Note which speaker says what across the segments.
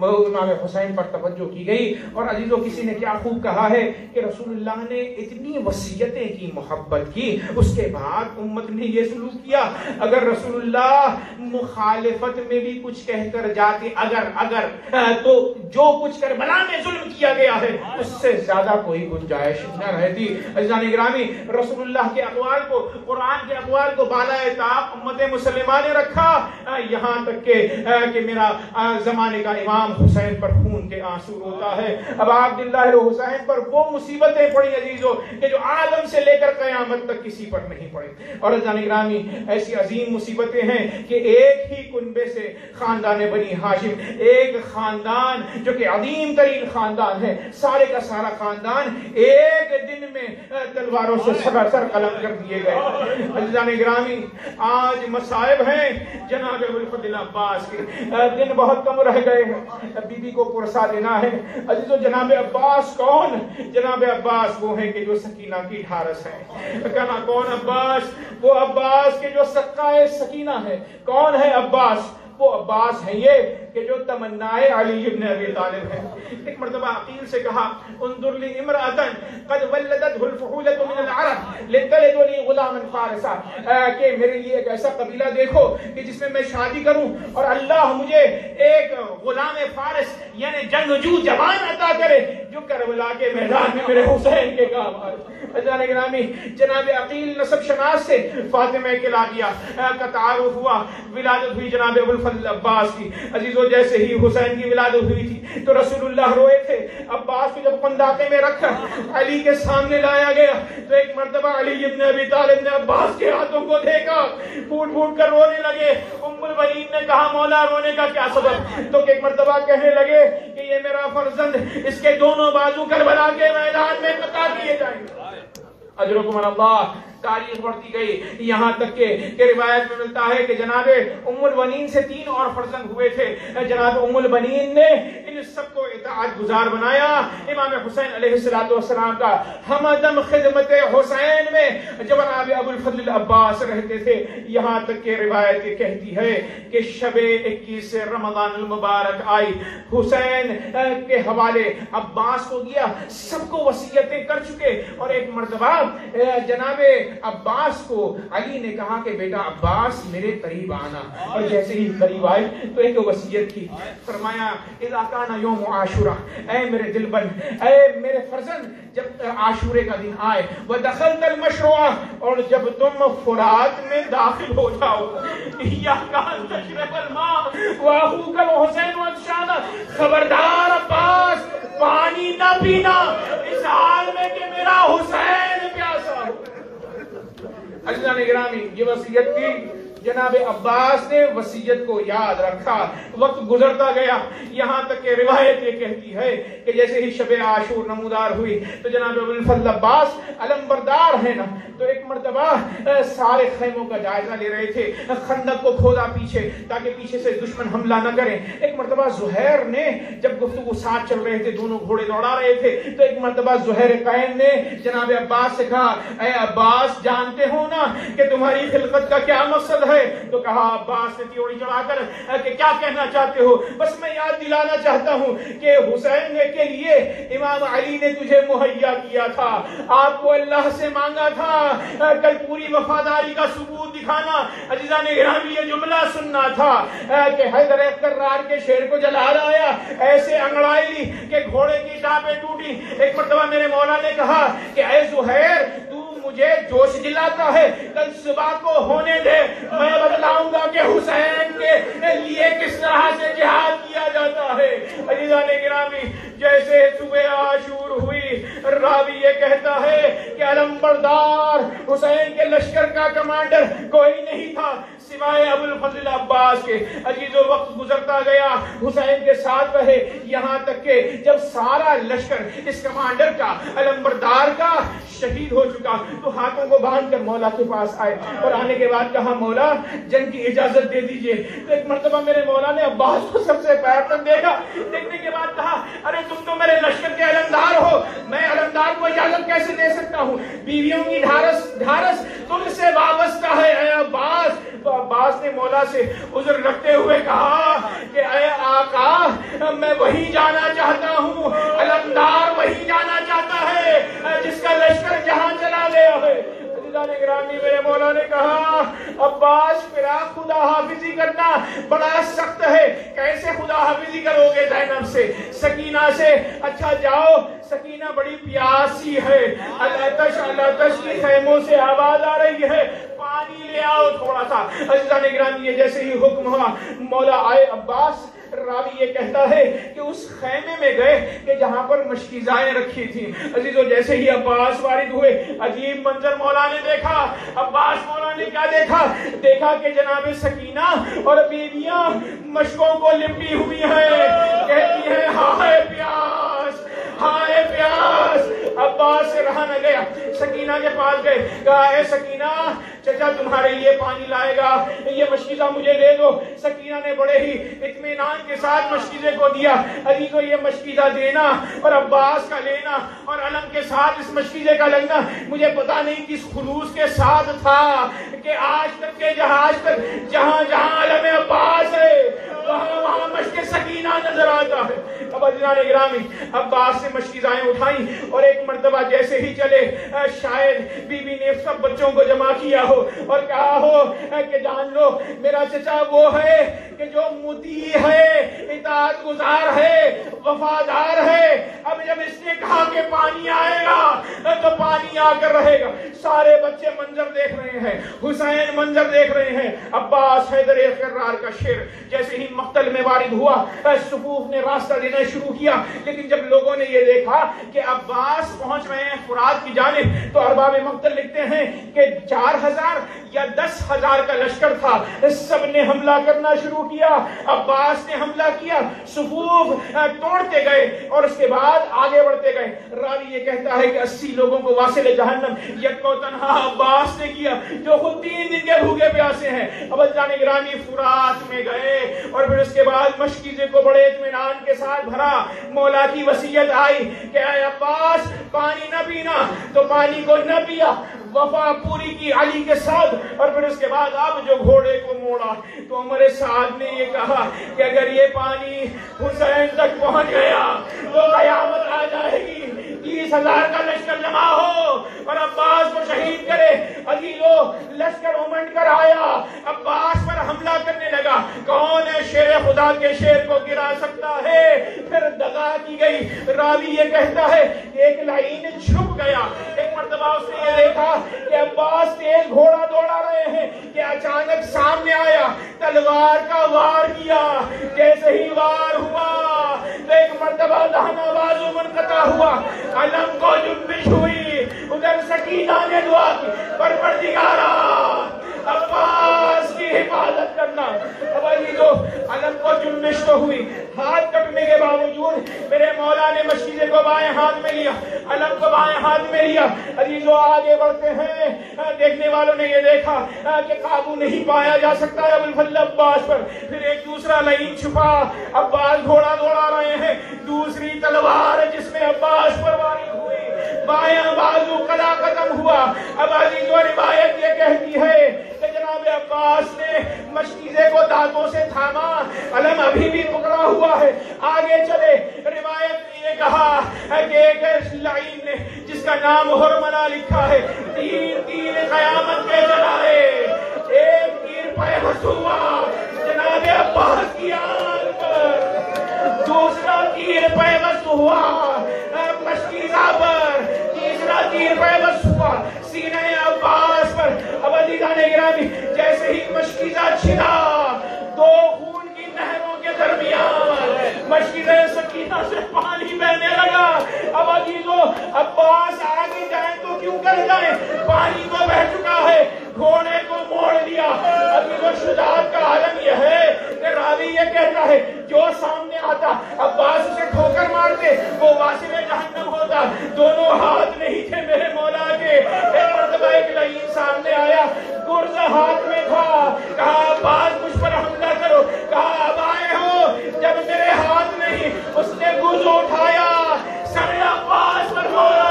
Speaker 1: वो इमाम हुसैन पर तवज्जो की गई और अजीजों, किसी ने क्या खूब कहा है कि रसूलुल्लाह ने इतनी वसीयतें की, मोहब्बत की, उसके बाद उम्मत ने ये सलूक किया, अगर रसूलुल्लाह मुखालिफत में भी कुछ कहकर जाते, अगर अगर तो जो कुछ करबला में जुल्म किया गया है, उससे ज़्यादा कोई गुंजाइश न रहती। ग्रामी रसूलुल्लाह के अकवाल को, कुरान के अकवाल को बाला ताक उम्मत मुसलमान ने रखा। यहाँ तक के कि मेरा जमाने का इमाम हुसैन पर खून के आँसू रोता है। अब अब्दुल्ला हुसैन पर वो मुसीबतें पड़ी अजीजों, कि जो आदम से लेकर कयामत तक किसी पर नहीं पड़ी। और ग्रामी ऐसी अजीम मुसीबतें हैं कि एक ही कुनबे से खानदान बनी हाशिम, एक खानदान जो कि अजीम तरीन खानदान है, सारे का सारा खानदान एक दिन में तलवारों से सरासर कलम कर दिए गए। ग्रामी आज मसाइब हैं जनाब अब्बास के। दिन बहुत कम रह गए हैं। बीबी को पुरसा देना है। अजीजो, जनाब अब्बास कौन? जनाब अब्बास वो है कि जो सकीना की ढारस है। कहना, कौन अब्बास? वो अब्बास के जो सक्का सकीना है। कौन है अब्बास? वो अब्बास है ये। कि जो तमन्नाए अली इब्न अबी तालिब है। एक मर्तबा अकील से कहा उनदुर इमरातन कद वल्लदत हुल मिन अल अरब लितलिद ली गुलामन फारिसा। कि मेरे लिए एक ऐसा कबीला देखो कि जिसमें मैं शादी करूँ और अल्लाह मुझे एक गुलाम फारिस, यानी जंगजू जवान अता करे जो करबला के मैदान में मेरे हुसैन के काम आए अजान ग्रामी जनाब अकील नसब शनास से फातिमा के ला दिया। का तारुफ हुआ, विलादत हुई जनाब अबुल अब्बास की। अजीजो जैसे ही हुसैन की विलादत हुई थी तो रसूलुल्लाह रोए थे। अब्बास को जब कंदाके में रखा, अली के सामने लाया गया तो एक मर्तबा अली इब्न अबी तालिब ने अब्बास के हाथों को देखा। फूट फूट कर रोने लगे। उम्मुल बनीन ने कहा, मौला, रोने का क्या सबब? तो एक मर्तबा कहने लगे कि, ये मेरा फर्जंद, इसके दोनों बाजू करबला के मैदान में कता किए जाएँगे। अजरुकुम अल्लाह तारीख बढ़ती गई। यहाँ तक के, के रिवायत में मिलता है कि जनाब उमुल बनीन से तीन और फर्जन हुए थे। जनाब उमुल बनीन ने इन सबको इताअत गुजार बनाया। इमाम हुसैन सलाम का हमदम खिदमत हुसैन में जब जनाब अबुल फजल अब्बास रहते थे। यहाँ तक के रिवायत कहती है कि शब इक्कीस रमज़ान मुबारक आई। हुसैन के हवाले अब्बास को दिया सबको वसीयतें कर चुके। और एक मरतबा जनाबे अब्बास को अली ने कहा कि बेटा अब्बास मेरे करीब आना। और जैसे ही करीब आए तो एक वसीयत की। फरमाया इलाका न योम आशुरा ए मेरे दिल बन ए मेरे फर्जन जब आशुरे का दिन आए वह दखल तल मशरुआ और जब तुम फुरात में दाखिल हो जाओ या खबरदार अब्बास पानी ना पीना इस हाल में कि मेरा हुसैन प्यासा हो अजला निगरानी ये वसीयत की। जनाब अब्बास ने वसीयत को याद रखा। वक्त गुजरता गया। यहाँ तक के रिवायत ये कहती है कि जैसे ही शब आशूर नमूदार हुई तो जनाब अब्बास अलम्बरदार है ना? तो एक मरतबा सारे खैमों का जायजा ले रहे थे। खंडक को खोदा पीछे, ताकि पीछे से दुश्मन हमला न करें। एक मरतबा जुहैर ने, जब गुफ्तु साथ चल रहे थे, दोनों घोड़े दौड़ा रहे थे तो एक मरतबा जुहैर कैन ने जनाब अब्बास से कहा अब्बास, जानते हो ना कि तुम्हारी खिलकत का क्या मकसद है? है? तो कहा अब्बास ने त्योड़ी चढ़ाकर कि क्या कहना चाहते हो? बस मैं याद दिलाना चाहता हूँ कि हुसैन के लिए इमाम अली ने तुझे मुहैया किया था। आपको अल्लाह से मांगा था कल पूरी वफादारी का सबूत दिखाना। अजीजा ने ये जुमला सुनना था कि हैदर करार के शेर को जला लाया ऐसे अंगड़ाई ली कि घोड़े की टापे टूटी। एक मरतबा मेरे मौला ने कहा कि, ऐ जुहैर मुझे जोश दिलाता है। कल सुबह को होने दे। मैं बतलाऊँगा कि हुसैन के लिए किस तरह से जिहाद किया जाता है। अजीजा ने गिरामी, जैसे सुबह आशूर हुई, रावी ये कहता है कि अलम्बरदार हुसैन के लश्कर का कमांडर कोई नहीं था। सिवाय अबुल फजल अब्बास के। अजीजो वक्त गुजरता गया, हुसैन के साथ रहे, यहाँ तक के जब सारा लश्कर इस कमांडर का अलम्बरदार का शहीद हो चुका तो हाथों को बाँध कर मौला के पास आए। और आने के बाद कहा, मौला जंग की इजाज़त दे दीजिए। तो एक मरतबा मेरे मौला ने अब्बास को सबसे पैर तक देखा। देखने के बाद कहा, अरे, तुम तो मेरे लश्कर के अलमदार हो। मैं अलमदार को इजाज़त कैसे दे सकता हूँ? बीवियों की ढारस ढारस तुमसे वाबस्ता है अब्बास। तो अब्बास ने मौला से उजर रखते हुए कहा कि, अरे आका मैं वही जाना चाहता हूँ। अलमदार वही जाना चाहता है, जिसका लश्कर जहाँ चला गया है। मेरे मौला ने कहा, अब्बास, फिरा खुदा हाफिजी करना बड़ा सख्त है। कैसे खुदा हाफिजी करोगे जैनब से? सकीना से? अच्छा जाओ, सकीना बड़ी प्यासी है। अल्लाह अल्लाह की खैमों से आवाज़ आ रही है। पानी ले आओ थोड़ा सा अजीजा निगरानी जैसे ही हुक्म हुआ, मौला आए अब्बास, रावी ये कहता है कि उस खैमे में गए कि जहाँ पर मशकीजाएँ रखी थी। अजीजो, जैसे ही अब्बास वारिद हुए, अजीब मंजर मौला ने देखा। अब्बास मौला ने क्या देखा? देखा कि जनाब सकीना और बेबियाँ मशकों को लिपटी हुई है। कहती है, हाय प्यास हाय प्यास अब्बास से रहा न गया। सकीना के पास गए। कहा है सकीना, चचा तुम्हारे लिए पानी लाएगा। ये मशीजा मुझे दे दो। सकीना ने बड़े ही इतमान के साथ मशीजे को दिया। अली को ये मशकीजा देना और अब्बास का लेना और अलम के साथ इस मशीजे का लगना, मुझे पता नहीं किस खुलूस के साथ था कि आज तक के जहाज़ तक जहाँ जहाँ अलम अब्बास है वहाँ वहाँ मशक सकीना नज़र आता है। अब अजनान ग्रामी अब्बास से मशकीजाएँ उठाई और एक मरतबा जैसे ही चले शायद बीबी ने सब बच्चों को जमा किया हो और कहा हो कि जान लो, मेरा चचा वो है कि जो मुदी है इतात गुजार है, वफादार है। अब जब इसने कहा कि पानी आएगा तो पानी आकर रहेगा। सारे बच्चे मंजर देख रहे हैं, हुसैन मंजर देख रहे हैं, अब्बास हैदर का शेर जैसे ही मख्तल में वारिद हुआ सुकूफ ने रास्ता देना शुरू किया। लेकिन जब लोगों ने यह देखा कि अब्बास पहुँच रहे हैं फुरात की जाने तो अरबाब मख्तल लिखते हैं कि चार हज़ार या दस हज़ार का लश्कर था सबने हमला करना शुरू किया, अब्बास ने हमला किया सुकूफ तोड़ते गए और उसके बाद आगे बढ़ते गए। रावी ये कहता है कि अस्सी लोगों को वासिल जहन्नम यको तनहा अब्बास ने किया, जो खुद तीन दिन के भूखे प्यासे हैं। अब जाने रानी फुरात में गए और फिर उसके बाद मशकीजे को बड़े इतमान के साथ भरा। मौला की वसीयत आई कि अब्बास, पानी न पीना। तो पानी को न पिया वफा पूरी की अली के साथ, और फिर उसके बाद अब जो घोड़े को मोड़ा तो हमारे साथ ने ये कहा कि अगर ये पानी हुसैन तक पहुँच गया तो कयामत आ जाएगी। तीस हज़ार का लश्कर जमा हो, और अब्बास को शहीद करे। अली लो लश्कर उमंड कर आया। अब्बास पर हमला करने लगा। कौन है शेर खुदा के शेर को गिरा सकता है? फिर दगा की गई। रावी ये कहता है, एक लाइन छुप गया। एक मरतबा उसने ये देखा कि अब्बास तेज घोड़ा दौड़ा रहे हैं, कि अचानक सामने आया, तलवार का वार किया। जैसे ही वार हुआ तो एक मरतबा दहना बाजू मुनकता हुआ। अलम को जुम्बिश हुई। उधर सकीना ने दुआ की पर परदिगारा अब्बास की हिफाजत अब अली जो अलम को जुम्बिश हुई, हाथ कटने के बावजूद मेरे मौला ने मशीदे को बाएँ हाथ में लिया, अलम को बाएँ हाथ में लिया। अली जो आगे बढ़ते हैं देखने वालों ने ये देखा कि काबू नहीं पाया जा सकता है अबुल अब्बास पर। फिर एक दूसरा लाइन छुपा, अब्बास घोड़ा दौड़ा रहे हैं। दूसरी तलवार जिसमें अब्बास पर वारी हुई, बाया बाजू कला खत्म हुआ। अब अली जो रिवायत ये कहती है अब्बास ने मशीजे को दांतों से थामा, अलम अभी भी पकड़ा हुआ है। आगे चले, रिवायत ने ये कहा कि एक लाइन ने जिसका नाम हरमना लिखा है, तीन तीन कयामत के चलाए एक तीर पर हुआ छिड़ा दो खून की नहरों के दरमियान। मशकीजा सकीना से पानी बहने लगा। अब अजीजो अब्बास आगे जाए तो क्यों कर जाए? पानी तो बह चुका है घोड़े को मोड़ दिया अभी तो शुजात का आलम यह है कि रावी ये कहता है जो सामने आता अब्बास उसे ठोकर मारते वो वासिल जहन्नम होता दोनों हाथ नहीं थे मेरे मौला के एक मरतबा एक लाइन सामने आया गुर्ज हाथ में था कहा अब्बास मुझ पर हमला करो कहा अब आए हो जब मेरे हाथ नहीं उसने गुर्ज उठाया सरे अब्बास पर बोला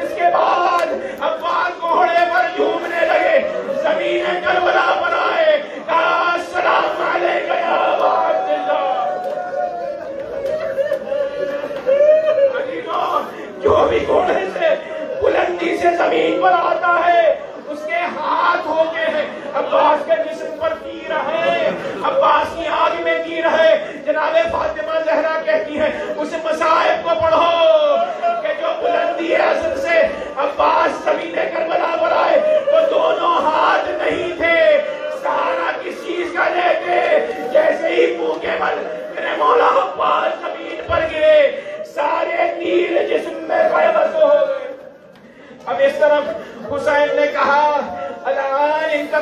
Speaker 1: जिसके बाद अब्बास घोड़े पर झूमने लगे ज़मीन करबला पर आए कहा सलाम गया से ज़मीन पर आता है उसके हाथ होते हैं अब्बास के जिस्म पर तीर है अब्बास की आग में तीर है जनाबे फातिमा जहरा कहती है, उस मसाइब को पढ़ो कि जो बुलंदी है असल से, अब्बास ज़मीन करबला पर आए तो दोनों हाथ नहीं थे। सहारा किस चीज़ का लेते? जैसे ही के बल मेरे मौला अब्बास ज़मीन पर गिरे, सारे तीर जिस्म में बेबस हो गए। अब इस तरफ़ हुसैन ने कहा अलान इनका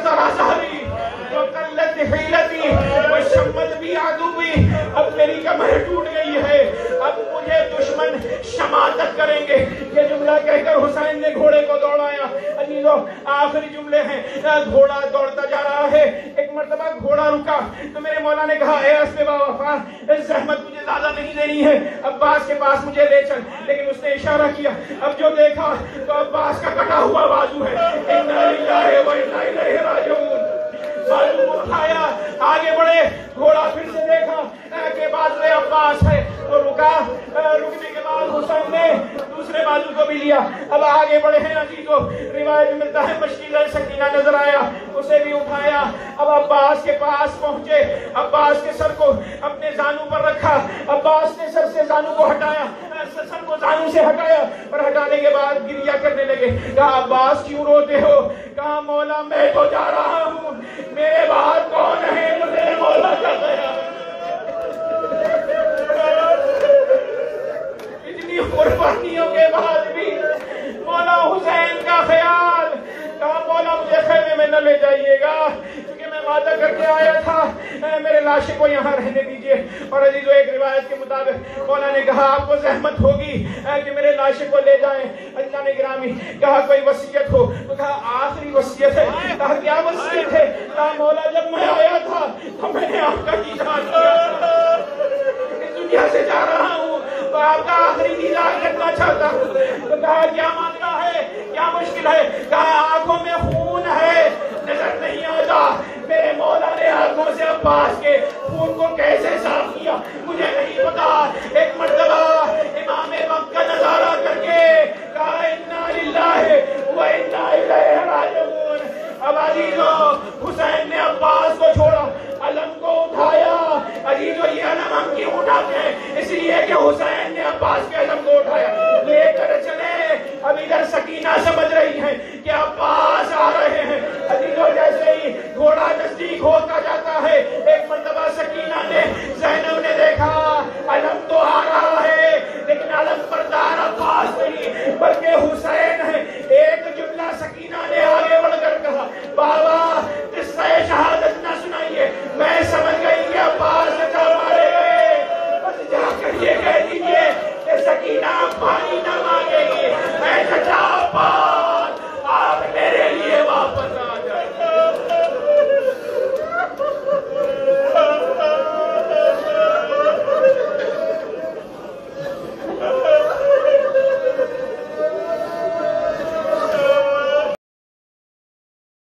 Speaker 1: कहकर हुसैन ने घोड़े को दौड़ाया। अजीजो आखिरी जुमले हैं। घोड़ा दौड़ता जा रहा है। एक मर्तबा घोड़ा रुका। तो मेरे मौला ने कहा वफा जहमत मुझे ज़्यादा नहीं देनी है। अब्बास के पास मुझे ले चल। लेकिन उसने इशारा किया, अब जो देखा तो अब्बास का कटा हुआ बाजू है। आगे बढ़े। घोड़ा फिर से देखा के बाद में अब्बास है। तो रुका। रुकने के बाद हुसैन ने दूसरे बाजू को भी लिया। अब आगे बढ़े हैं अजी को रिवायत मिलता है मशीला सकीना नज़र आया। उसे भी उठाया। अब अब्बास के पास पहुँचे। अब्बास के सर को अपने जानू पर रखा। अब्बास ने सर से जानू को हटाया। सर को जानू से हटाया। और हटाने के बाद गिरिया करने लगे। कहा, अब्बास, क्यों रोते हो? कहा, मौला, मैं तो जा रहा हूँ। मेरे बाहर कौन है मेरे मौला का गया इतनी कुर्बानियों के बाद भी मौला हुसैन का ख्याल। कहा, मौला, मुझे खेमे में न ले जाइएगा, क्योंकि मैं वादा करके आया था। मेरे लाशे को यहाँ रहने दीजिए। और अजीजो, एक रिवायत के मुताबिक मौला ने कहा, आपको जहमत होगी कि मेरे लाशे को ले जाएँ। अल्लाह ने गिरामी, कहा, कोई वसीयत हो? तो कहा, आखिरी वसीयत है। कहा, क्या वसीयत है? कहा, मौला, जब मैं आया था तो मैंने आपका दीदार किया दुनिया से जा रहा हूँ तो आपका आखिरी नीला करना चाहता हूँ तो कहा, क्या मामला है? क्या मुश्किल है?